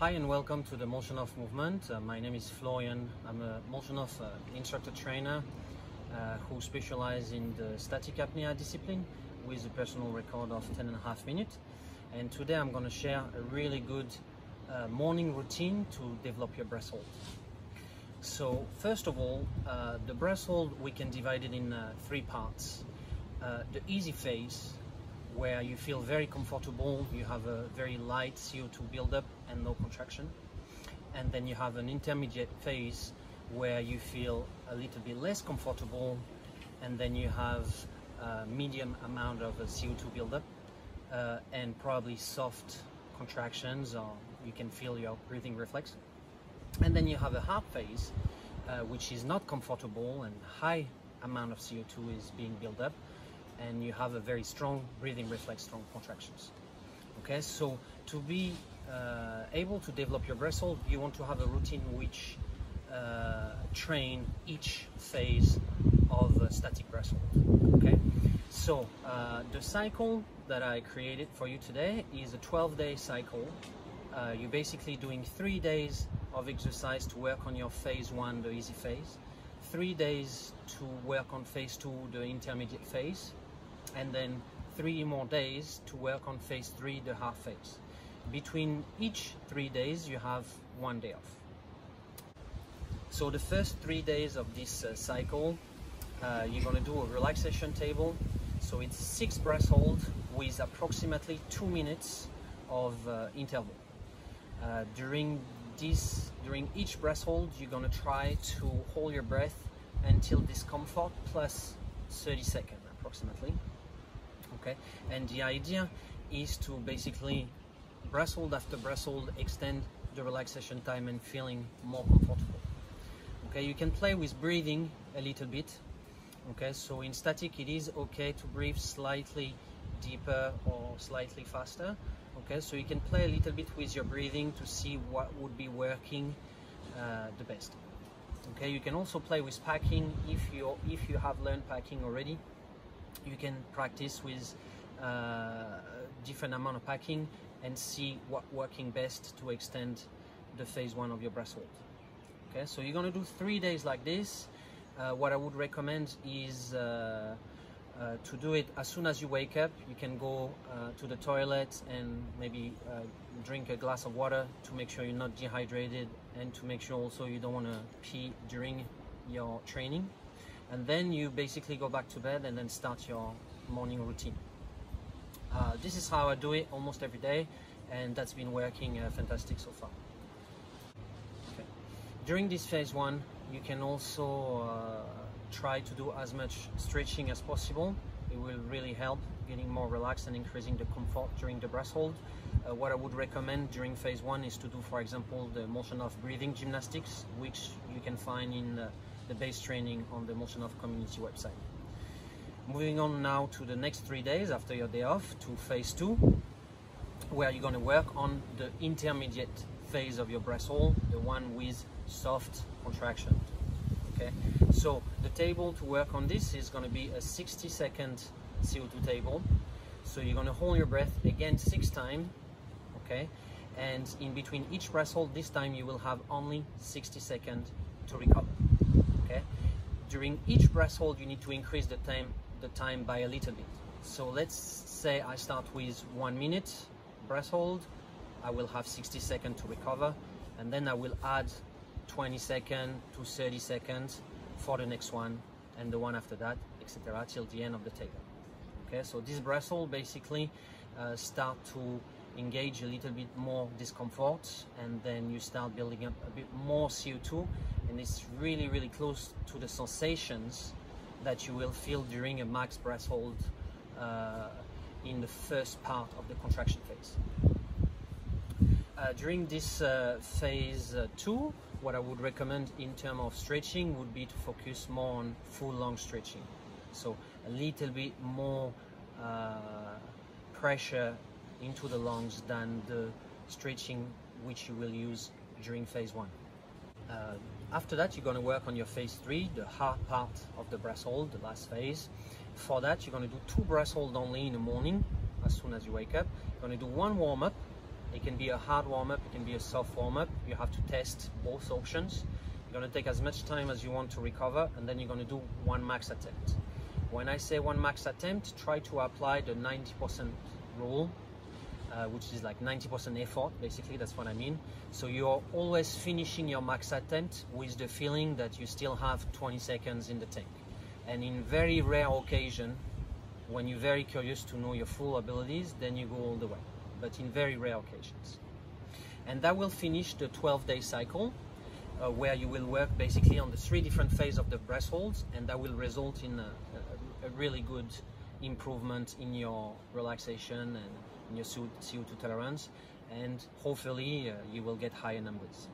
Hi and welcome to the Molchanovs movement. Uh, my name is Florian. I'm a Molchanovs uh, instructor trainer uh, who specializes in the static apnea discipline with a personal record of 10 and a half minutes. And today I'm going to share a really good uh, morning routine to develop your breath hold. So first of all, uh, the breath hold we can divide it in uh, three parts. The easy phase, where you feel very comfortable, you have a very light CO2 buildup and no contraction. And then you have an intermediate phase where you feel a little bit less comfortable and then you have a medium amount of CO2 buildup uh, and probably soft contractions or you can feel your breathing reflex. And then you have a hard phase uh, which is not comfortable and high amount of CO2 is being built up and you have a very strong breathing reflex, strong contractions. Okay, so to be uh, able to develop your breath hold, you want to have a routine which uh, train each phase of static breath hold. Okay, so uh, the cycle that I created for you today is a 12-day cycle. Uh, you're basically doing three days of exercise to work on your phase one, the easy phase, three days to work on phase two, the intermediate phase, and then three more days to work on phase three, the half phase. Between each three days, you have one day off. So the first three days of this uh, cycle, uh, you're gonna do a relaxation table. So it's six breath hold with approximately two minutes of uh, interval. Uh, during this, during each breath hold, you're gonna try to hold your breath until discomfort plus 30 seconds approximately okay? And the idea is to basically breath hold after breath hold extend the relaxation time and feeling more comfortable. Okay you can play with breathing a little bit okay? So in static it is okay to breathe slightly deeper or slightly faster okay? So you can play a little bit with your breathing to see what would be working uh, the best okay? You can also play with packing if you if you have learned packing already you can practice with uh, different amount of packing and see what working best to extend the phase one of your breath hold. Okay, so you're gonna do three days like this. Uh, what I would recommend is uh, uh, to do it as soon as you wake up. You can go uh, to the toilet and maybe uh, drink a glass of water to make sure you're not dehydrated and to make sure also you don't want to pee during your training and then you basically go back to bed and then start your morning routine. Uh, this is how I do it almost every day and that's been working uh, fantastic so far. Okay. During this phase one you can also uh, try to do as much stretching as possible. It will really help getting more relaxed and increasing the comfort during the breath hold. Uh, what I would recommend during phase one is to do for example the Molchanovs breathing gymnastics which you can find in uh, the base training on the Molchanovs community website. Moving on now to the next three days after your day off to phase two, where you're going to work on the intermediate phase of your breath hold, the one with soft contraction. Okay, so the table to work on this is going to be a 60 second CO2 table. So you're going to hold your breath again six times, okay, and in between each breath hold, this time you will have only 60 seconds to recover okay? During each breath hold you need to increase the time the time by a little bit. So let's say I start with one minute breath hold. I will have 60 seconds to recover and then I will add 20 seconds to 30 seconds for the next one and the one after that etc till the end of the table. Okay so this breath hold basically uh, start to engage a little bit more discomfort and then you start building up a bit more CO2 and it's really really close to the sensations that you will feel during a max breath hold uh, in the first part of the contraction phase. Uh, during this uh, phase uh, two, what I would recommend in terms of stretching would be to focus more on full lung stretching. So a little bit more uh, pressure into the lungs than the stretching which you will use during phase one. After that, you're going to work on your phase three, the hard part of the breath hold, the last phase. For that, you're going to do two breath hold only in the morning, as soon as you wake up. You're going to do one warm up, It can be a hard warm up, it can be a soft warm up. You have to test both options. You're going to take as much time as you want to recover, and then you're going to do one max attempt. When I say one max attempt, try to apply the 90% rule, uh, which is like 90% effort, basically, that's what I mean. So you're always finishing your max attempt with the feeling that you still have 20 seconds in the tank. And in very rare occasion, when you're very curious to know your full abilities, then you go all the way, but in very rare occasions. And that will finish the 12 day cycle uh, where you will work basically on the three different phases of the breath holds and that will result in a, a, a really good improvement in your relaxation and in your CO2 tolerance and hopefully uh, you will get higher numbers.